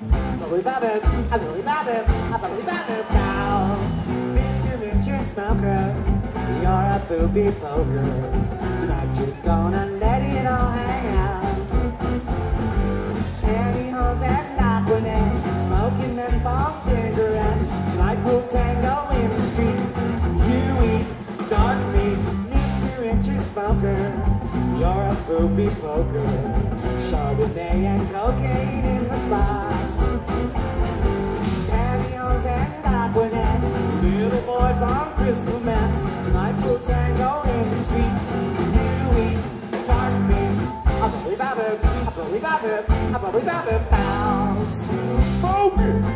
Bobbin, a bubbly bobbin, a bubbly bobbin bow. Mr. Richard Smoker, you're a booby poker. Tonight you're gonna let it all hang out. Pantyhose and Aquanet, smoking menthol cigarettes. Tonight we'll tango in the street. You eat dark meat, Mr. Richard Smoker. You're a booby poker. Chardonnay and cocaine in the spot. Little boys on crystal meth. Tonight we'll tango in the street. You eat dark meat. A bubbly babbit, a bubbly babbit, a bubbly babbit bounce. Bogey!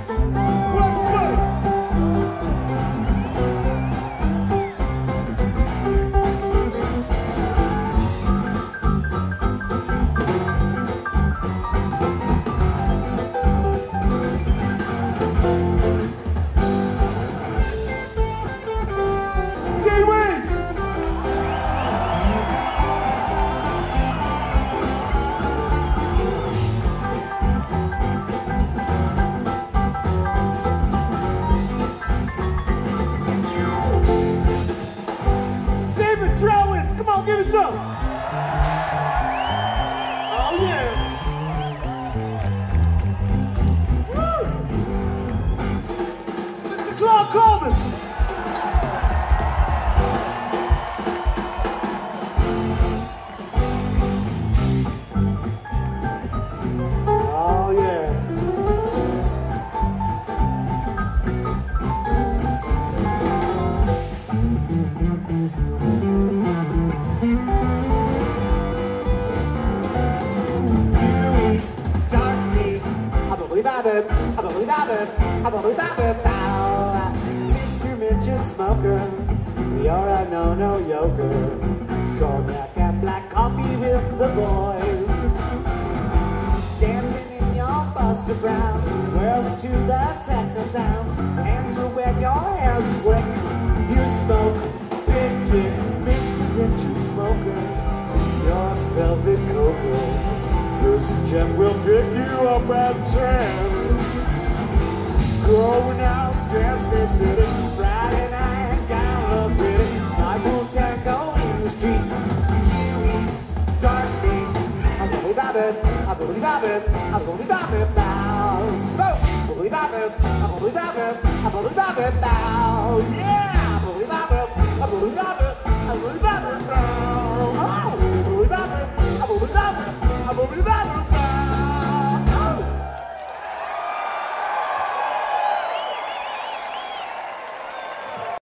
Oh yeah. Mr. Clark Coleman. Oh Mr. Midget Smoker, you're a no-no yoker. Cognac and black coffee with the boys. Dancing in your Buster Browns, whirling to the techno sounds. Hands are wet, your hair's slick. You smoke big dick, Mr. Richard Smoker. And Jeff will pick you up at 10. Going out, Disney City, Friday night, down the pretty. We'll tango in the street. Dark meat. I'm gonna babbit, I'm gonna babbit, I'm gonna babbit bow. Smoke, I'm gonna babbit, I'm gonna babbit, I'm gonna babbit bow. Yeah!